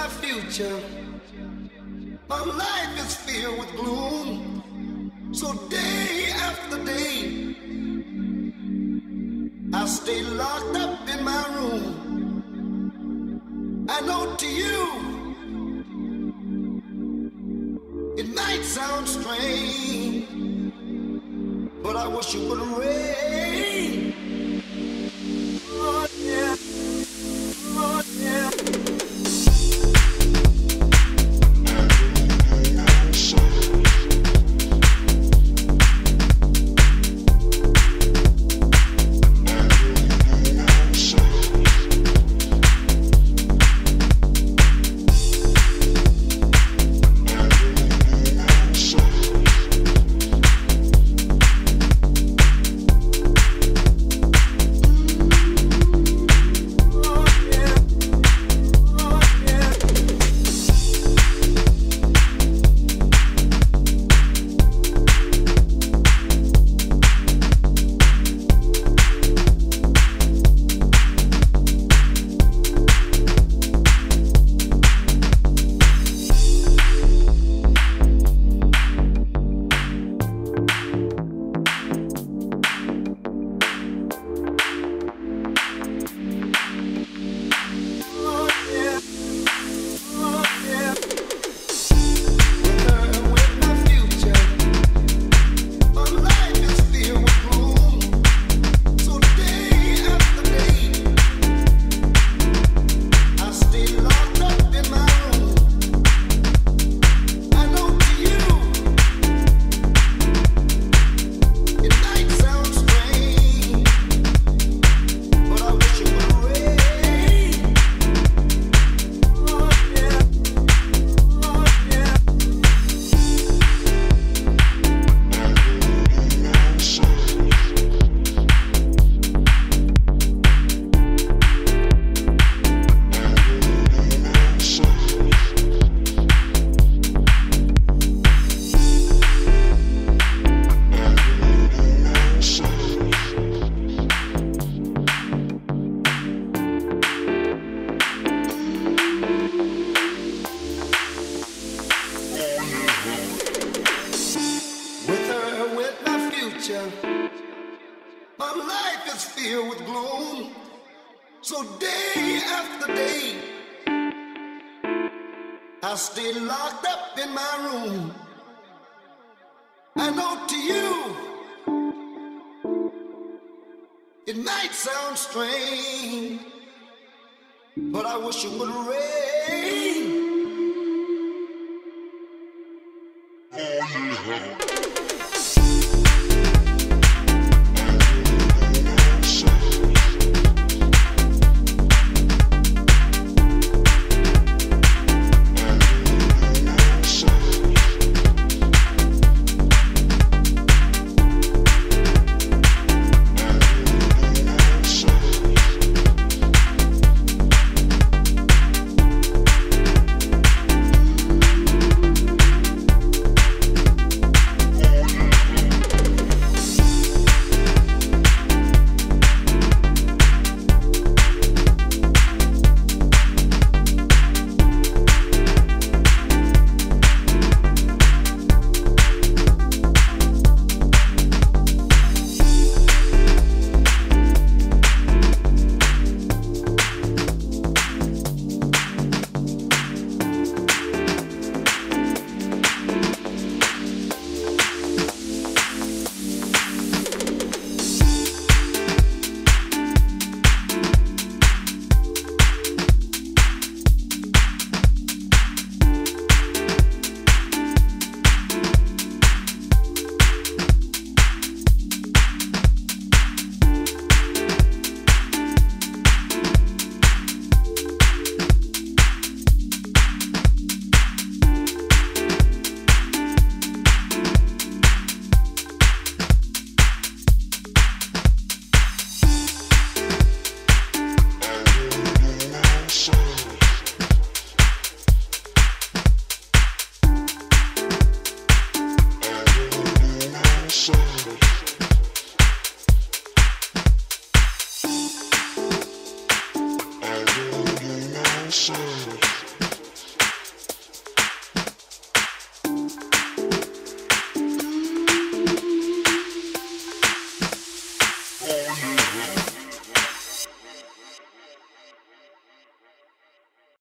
my future. My life is filled with gloom. So day after day, I stay locked up in my room. I know to you, it might sound strange, but I wish it would rain. So day after day, I stay locked up in my room. I know to you, it might sound strange, but I wish it would rain. Oh, yeah.